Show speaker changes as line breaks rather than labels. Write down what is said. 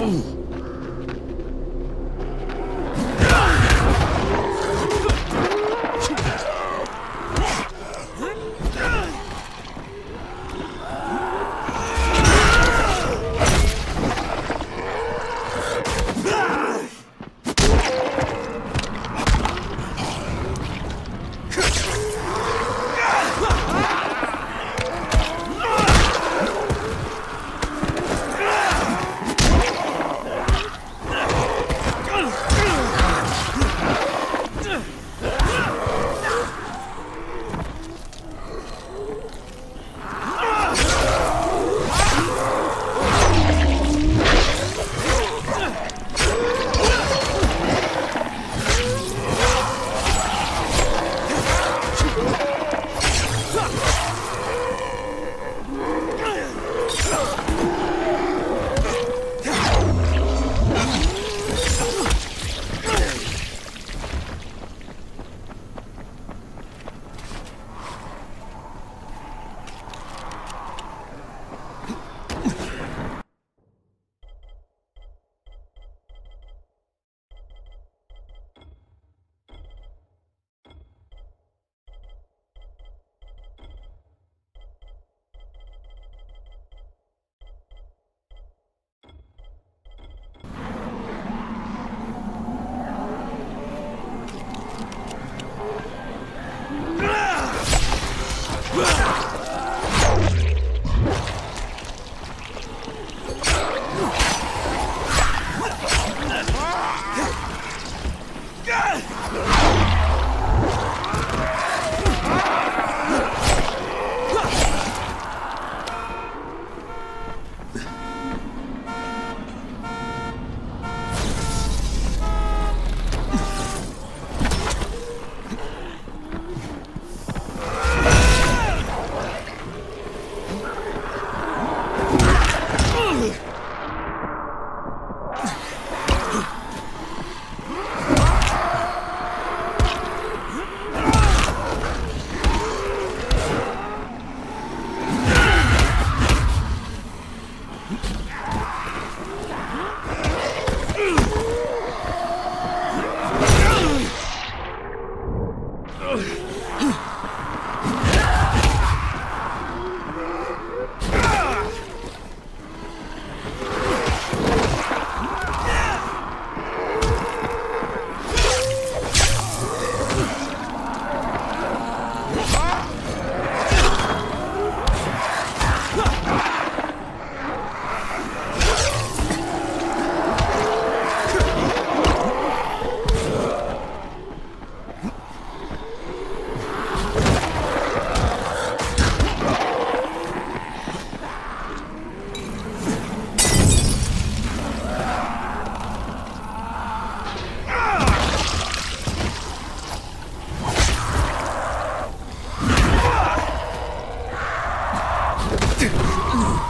Ooh.